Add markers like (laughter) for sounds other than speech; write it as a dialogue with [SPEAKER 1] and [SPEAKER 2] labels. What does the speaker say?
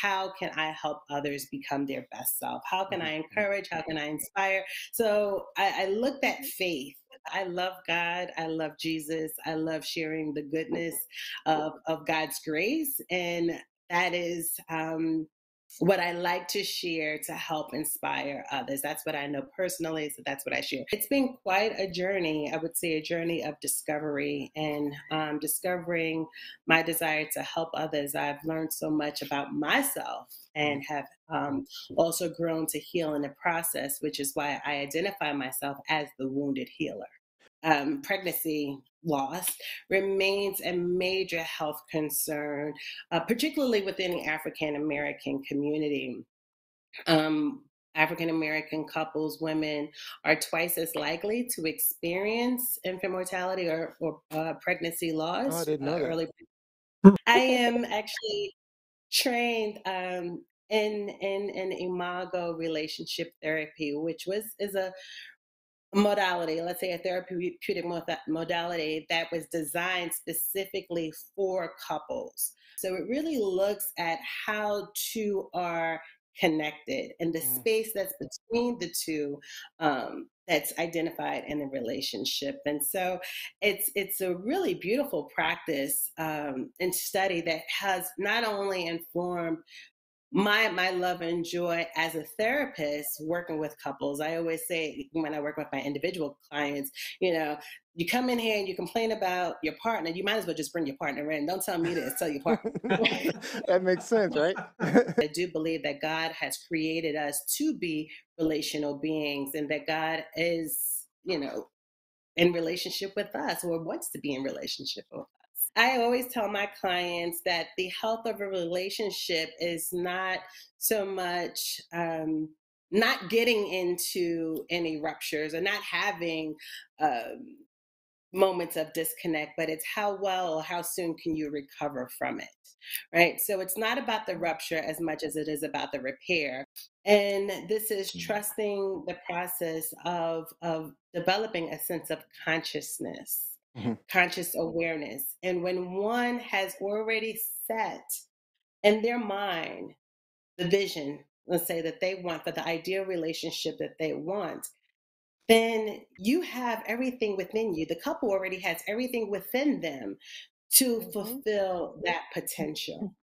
[SPEAKER 1] how can I help others become their best self? How can I mm-hmm. encourage? How can I inspire? So I, I looked at faith I love God. I love Jesus. I love sharing the goodness of, of God's grace. And that is um, what I like to share to help inspire others. That's what I know personally, so that's what I share. It's been quite a journey, I would say a journey of discovery and um, discovering my desire to help others. I've learned so much about myself and have um, also grown to heal in the process, which is why I identify myself as the wounded healer um, pregnancy loss remains a major health concern, uh, particularly within the African American community. Um, African American couples, women are twice as likely to experience infant mortality or, or uh, pregnancy loss.
[SPEAKER 2] Oh, I didn't know uh, early. (laughs)
[SPEAKER 1] I am actually trained um, in in in imago relationship therapy, which was is a modality, let's say a therapeutic modality that was designed specifically for couples. So it really looks at how two are connected and the mm. space that's between the two um, that's identified in the relationship and so it's it's a really beautiful practice um, and study that has not only informed my my love and joy as a therapist working with couples i always say when i work with my individual clients you know you come in here and you complain about your partner you might as well just bring your partner in. Don't tell me this tell your partner. (laughs)
[SPEAKER 2] That makes sense right? (laughs)
[SPEAKER 1] I (laughs) do believe that god has created us to be relational beings and that god is you know in relationship with us or wants to be in relationship with I always tell my clients that the health of a relationship is not so much um, not getting into any ruptures or not having um, moments of disconnect, but it's how well how soon can you recover from it, right? So it's not about the rupture as much as it is about the repair. And this is mm. trusting the process of, of developing a sense of consciousness mm-hmm. conscious awareness. And when one has already set in their mind the vision, let's say that they want for the ideal relationship that they want, then you have everything within you. The couple already has everything within them to mm-hmm. fulfill that potential.